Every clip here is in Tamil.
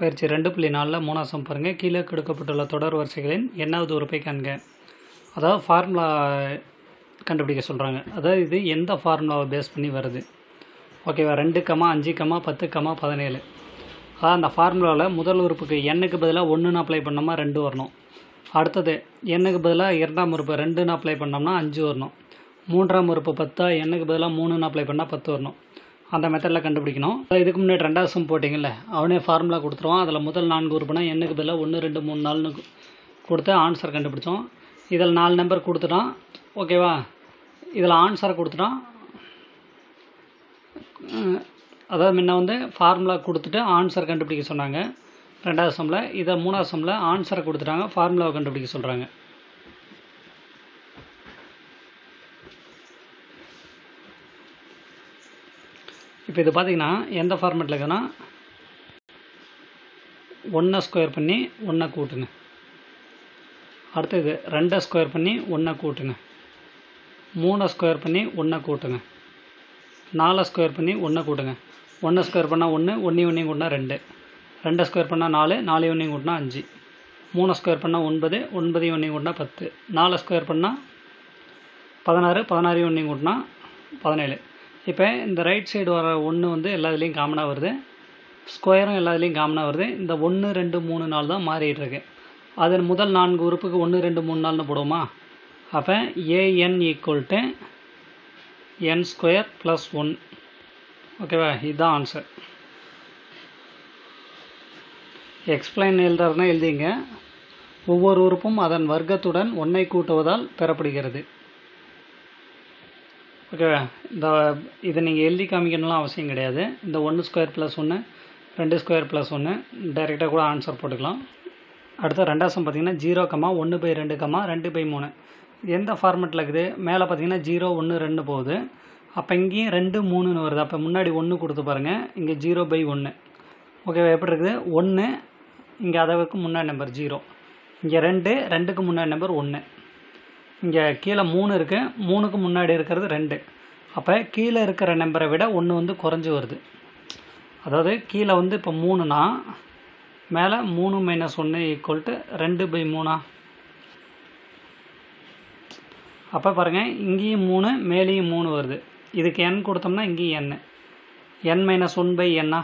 பயிற்சி ரெண்டு புள்ளி நாலில் மூணாசம் பாருங்கள் கீழே கொடுக்கப்பட்டுள்ள தொடர் வரிசைகளின் என்னாவது உறுப்பை காண்க. அதாவது ஃபார்முலா கண்டுபிடிக்க சொல்கிறாங்க அதாவது இது எந்த ஃபார்முலாவை பேஸ் பண்ணி வருது? ஓகேவா ரெண்டு கமா அஞ்சு கமா பத்து கமா பதினேழு. அதாவது அந்த ஃபார்முலாவில் முதல் உறுப்புக்கு எண்ணுக்கு பதிலாக ஒன்றுன்னு அப்ளை பண்ணோமா ரெண்டு வரணும். அடுத்தது எண்ணுக்கு பதிலாக இரண்டாம் உறுப்பு ரெண்டுன்னு அப்ளை பண்ணோம்னா அஞ்சு வரணும். மூன்றாம் உறுப்பு பத்தா எண்ணுக்கு பதிலாக மூணுன்னு அப்ளை பண்ணால் பத்து வரணும். அந்த மெத்தடில் கண்டுபிடிக்கணும். இதுக்கு முன்னாடி ரெண்டாவது சம் போட்டிங்கல்ல அவனே ஃபார்முலா கொடுத்துருவான். அதில் முதல் நான்கு உறுப்புனா என்னுக்கு பதிலாக ஒன்று ரெண்டு மூணு நாலுன்னு கொடுத்து ஆன்சர் கண்டுபிடிச்சோம். இதில் நாலு நம்பர் கொடுத்துட்டான். ஓகேவா இதில் ஆன்சரை கொடுத்துட்டான். அதாவது முன்ன வந்து ஃபார்முலா கொடுத்துட்டு ஆன்சர் கண்டுபிடிக்க சொன்னாங்க. ரெண்டாவது சம்மில் இதை மூணாவது சம்மில் ஆன்சரை கொடுத்துட்டாங்க. ஃபார்முலாவை கண்டுபிடிக்க சொல்கிறாங்க இப்போ இது பார்த்தீங்கன்னா எந்த ஃபார்மேட்டில் இருக்குன்னா ஒன்றை ஸ்கொயர் பண்ணி ஒன்றை கூட்டுங்க. அடுத்தது ரெண்டை ஸ்கொயர் பண்ணி ஒன்றை கூட்டுங்க. மூணை ஸ்கொயர் பண்ணி ஒன்றை கூட்டுங்க. நாலை ஸ்கொயர் பண்ணி ஒன்றை கூட்டுங்க. ஒன்றை ஸ்கொயர் பண்ணால் ஒன்று ஒன்றையும் ஒன்றையும் கூட்டினா ரெண்டு. ரெண்டை ஸ்கொயர் பண்ணால் நாலு நாலு ஒன்றையும் கூட்டினா அஞ்சு. மூணை ஸ்கொயர் பண்ணால் ஒன்பது ஒன்பதையும் ஒன்றையும் கூட்டினா பத்து. நாலு ஸ்கொயர் பண்ணால் பதினாறு பதினாறையும் ஒன்றையும் கூட்டினா பதினேழு. இப்போ இந்த ரைட் சைடு வர ஒன்று வந்து எல்லா இதுலேயும் காமனாக வருது. ஸ்கொயரும் எல்லா இதுலேயும் காமனாக வருது. இந்த ஒன்று ரெண்டு மூணு நாள் தான் மாறிட்டு இருக்கு. அது முதல் நான்கு உறுப்புக்கு ஒன்று ரெண்டு மூணு நாள்னு போடுவோமா? அப்போ a n equal to n square plus one ஓகேவா இதுதான் ஆன்சர் எக்ஸ்பிளைன் எழுதுறதுனா எழுதிங்க. ஒவ்வொரு உறுப்பும் அதன் வர்க்கத்துடன் ஒன்றை கூட்டுவதால் பெறப்படுகிறது. ஓகேவா இந்த இதை நீங்கள் எழுதி காமிக்கணும்லாம் அவசியம் கிடையாது. இந்த ஒன்று ஸ்கொயர் ப்ளஸ் ஒன்று ரெண்டு ஸ்கொயர் ப்ளஸ் ஒன்று டைரெக்டாக கூட ஆன்சர் போட்டுக்கலாம். அடுத்து ரெண்டாவது சம் பார்த்தீங்கன்னா ஜீரோ கமா ஒன்று பை ரெண்டு கமா ரெண்டு பை மூணு. எந்த ஃபார்மெட்டில் இருக்குது? மேலே பார்த்தீங்கன்னா ஜீரோ ஒன்று ரெண்டு போகுது. அப்போ இங்கேயும் ரெண்டு மூணுன்னு வருது. அப்போ முன்னாடி ஒன்று கொடுத்து பாருங்கள் இங்கே ஜீரோ பை ஒன்று ஓகேவா எப்படி இருக்குது? ஒன்று இங்கே அதற்கு முன்னாடி நம்பர் ஜீரோ இங்கே ரெண்டு ரெண்டுக்கு முன்னாடி நம்பர் ஒன்று இங்கே கீழே மூணு இருக்குது மூணுக்கு முன்னாடி இருக்கிறது ரெண்டு. அப்போ கீழே இருக்கிற நம்பரை விட ஒன்று வந்து குறைஞ்சி வருது. அதாவது கீழே வந்து இப்போ மூணுனா மேலே மூணு மைனஸ் ஒன்று ஈக்குவல் டு ரெண்டு பை மூணா. அப்போ பாருங்கள் இங்கேயும் மூணு மேலேயும் மூணு வருது. இதுக்கு என் கொடுத்தோம்னா இங்கேயும் n. N minus one by என்னா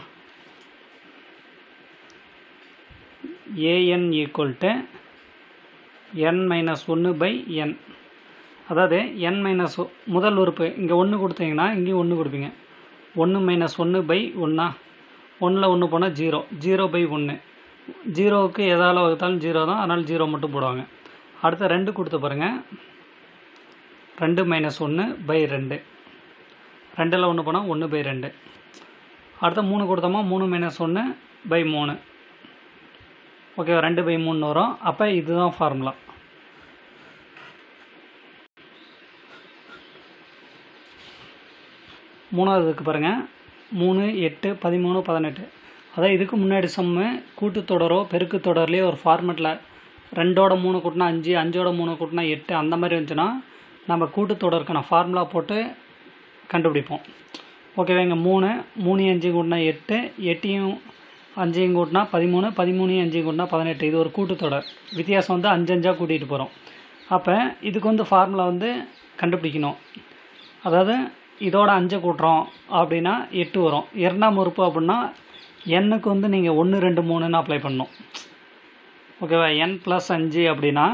a n equal to n minus ஒன்று பை என் அதாவது என் மைனஸ் முதல் உறுப்பு இங்கே ஒன்று கொடுத்தீங்கன்னா இங்கேயும் ஒன்று கொடுப்பீங்க. ஒன்று மைனஸ் ஒன்று பை ஒன்றா ஒன்றில் ஒன்று போனால் ஜீரோ ஜீரோ பை ஒன்று ஜீரோவுக்கு எதால் வகுத்தாலும் ஜீரோ தான் அதனால் ஜீரோ மட்டும் போடுவாங்க. அடுத்த ரெண்டு கொடுத்து பாருங்கள் ரெண்டு மைனஸ் ஒன்று பை ரெண்டு. ரெண்டில் ஒன்று போனால் ஒன்று பை ரெண்டு. அடுத்த மூணு கொடுத்தோமா? மூணு மைனஸ் ஒன்று பை மூணு. ஓகே ரெண்டு பை மூணு வரும். அப்போ இதுதான் ஃபார்முலா மூணாவதுக்கு பாருங்கள் மூணு எட்டு பதிமூணு பதினெட்டு. அதான் இதுக்கு முன்னாடி சம்மு கூட்டுத்தொடரோ பெருக்கு தொடர்லேயோ ஒரு ஃபார்மெட்டில் ரெண்டோட மூணு கூட்டினா அஞ்சு அஞ்சோட மூணு கூட்டினா எட்டு அந்த மாதிரி இருந்துச்சுன்னா நம்ம கூட்டுத்தொடருக்கான ஃபார்முலா போட்டு கண்டுபிடிப்போம். ஓகேவா இங்கே மூணு மூணு அஞ்சு கூட்டினா எட்டு எட்டையும் அஞ்சையும் கூட்டினா பதிமூணு பதிமூணையும் அஞ்சையும் கூட்டினா பதினெட்டு. இது ஒரு கூட்டுத்தொடர் வித்தியாசம் வந்து அஞ்சு அஞ்சாக கூட்டிகிட்டு போகிறோம் அப்போ இதுக்கு வந்து ஃபார்முலா வந்து கண்டுபிடிக்கணும். அதாவது இதோட அஞ்சை கூட்டுறோம் அப்படின்னா எட்டு வரும். இரண்டாம் உறுப்பு அப்படின்னா எண்ணுக்கு வந்து நீங்கள் ஒன்று ரெண்டு மூணுன்னு அப்ளை பண்ணணும். ஓகேவா என் ப்ளஸ் அஞ்சு அப்படின்னா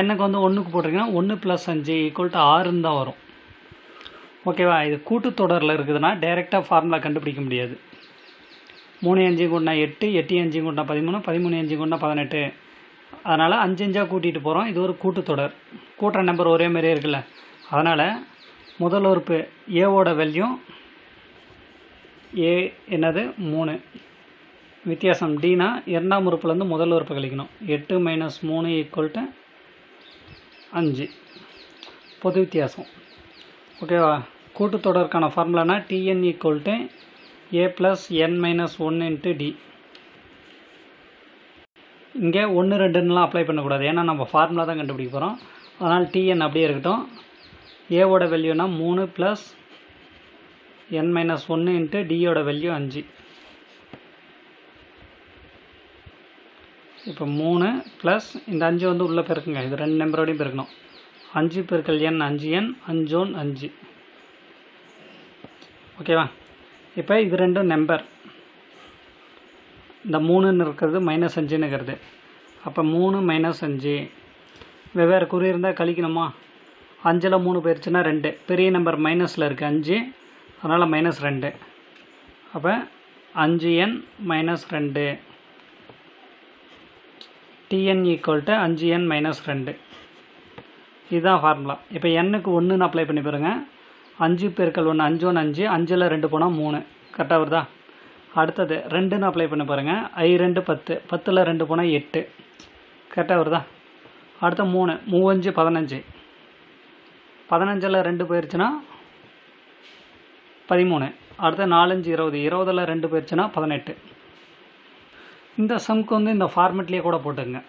எண்ணுக்கு வந்து ஒன்றுக்கு போட்டிருக்கீங்கன்னா ஒன்று ப்ளஸ் அஞ்சு ஈக்குவல் டு ஆறுன்னு தான் வரும். ஓகேவா இது கூட்டுத்தொடரில் இருக்குதுன்னா டைரெக்டாக ஃபார்முலா கண்டுபிடிக்க முடியாது. மூணு அஞ்சு கூட்டினா எட்டு எட்டு அஞ்சு கூட்டினா பதிமூணு பதிமூணு அஞ்சு கூட்டினா பதினெட்டு. அதனால் அஞ்சு அஞ்சாக கூட்டிகிட்டு போகிறோம் இது ஒரு கூட்டுத்தொடர். கூட்டுற நம்பர் ஒரே மாதிரியே இருக்குல்ல. அதனால் முதல் உறுப்பு ஏவோட வேல்யூ ஏ என்னது? மூணு. வித்தியாசம் டினா இரண்டாம் உறுப்புலேருந்து முதல் உறுப்பு கழிக்கணும். எட்டு மைனஸ் மூணு ஈக்குவல் டு அஞ்சு. பொது வித்தியாசம். ஓகேவா கூட்டுத்தொடருக்கான ஃபார்முலானா t n equal to a plus n minus one into d இங்கே ஒன்று ரெண்டுன்னுலாம் அப்ளை பண்ணக்கூடாது. ஏன்னா நம்ம ஃபார்முலா தான் கண்டுபிடிக்க போகிறோம் அதனால் டிஎன் அப்படியே இருக்கட்டும். ஏவோட வேல்யூனா மூணு ப்ளஸ் என் மைனஸ் ஒன்று இன்ட்டு டியோட வெல்யூ அஞ்சு. இப்போ மூணு ப்ளஸ் இந்த அஞ்சு வந்து உள்ளே பெருக்குங்க. இது ரெண்டு நம்பரோடையும் பெருக்கணும். அஞ்சு பெருக்கல் என் அஞ்சு எண் அஞ்சோன் அஞ்சு. ஓகேவா இப்போ இது ரெண்டும் நம்பர் இந்த மூணுன்னு இருக்கிறது மைனஸ் அஞ்சுன்னு இருக்கிறது. அப்போ மூணு மைனஸ் அஞ்சு. வெவ்வேறு குறி இருந்தால் கழிக்கணுமா? அஞ்சில் மூணு போயிடுச்சுன்னா ரெண்டு. பெரிய நம்பர் மைனஸில் இருக்குது அஞ்சு. அதனால் மைனஸ் ரெண்டு. அப்போ அஞ்சு எண் மைனஸ் ரெண்டு. டிஎன் ஈக்குவல் டு அஞ்சு எண் மைனஸ் ரெண்டு. இதுதான் ஃபார்முலா இப்போ எண்ணுக்கு ஒன்றுன்னு அப்ளை பண்ணி பாருங்கள் அஞ்சு பெருக்கல் ஒன்று அஞ்சு ஒன்று அஞ்சு அஞ்சில் ரெண்டு போனால் மூணு. கரெக்டாக வருதா? அடுத்தது ரெண்டுன்னு அப்ளை பண்ண பாருங்கள் ஐ ரெண்டு பத்து பத்தில் ரெண்டு போனால் எட்டு. கரெக்டாக வருதா? அடுத்த மூணு மூவஞ்சு பதினஞ்சு. பதினஞ்சில் ரெண்டு போயிடுச்சுன்னா பதிமூணு. அடுத்த நாலஞ்சு இருபது. இருபதில் ரெண்டு போயிடுச்சுன்னா பதினெட்டு. இந்த சம்க்கு வந்து இந்த ஃபார்மெட்லேயே கூட போட்டுங்க